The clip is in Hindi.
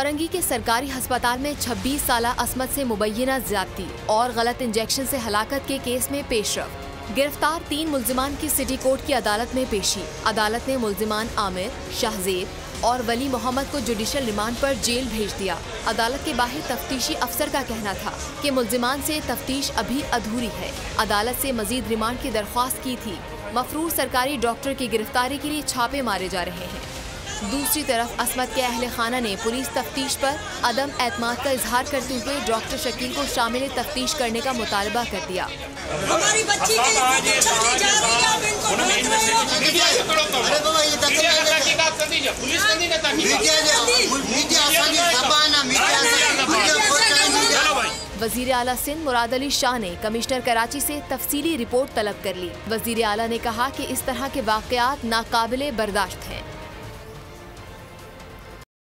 औरंगी के सरकारी अस्पताल में 26 साल असमत से मुबैना ज्यादती और गलत इंजेक्शन से हलाकत के केस में पेशरफ। गिरफ़्तार तीन मुलजिमान की सिटी कोर्ट की अदालत में पेशी। अदालत ने मुलजिमान आमिर, शाहजेब और वली मोहम्मद को जुडिशल रिमांड पर जेल भेज दिया। अदालत के बाहर तफ्तीशी अफसर का कहना था कि मुलजिमान से तफ्तीश अभी अधूरी है। अदालत से मजीद रिमांड की दरख्वास्त की थी। मफरूर सरकारी डॉक्टर की गिरफ्तारी के लिए छापे मारे जा रहे हैं। दूसरी तरफ़ असमत के अहल खाना ने पुलिस तफ्तीश पर अदम एतमाद का इजहार करते हुए डॉक्टर शकील को शामिल तफ्तीश करने का मुतालबा कर दिया। हमारी बच्ची के वज़ीर अला सिंध मुराद अली शाह ने कमिश्नर कराची से तफसीली रिपोर्ट तलब कर ली। वज़ीर अला ने कहा कि इस तरह के वाकयात नाकाबिले बर्दाश्त हैं।